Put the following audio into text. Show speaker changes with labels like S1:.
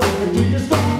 S1: we just don't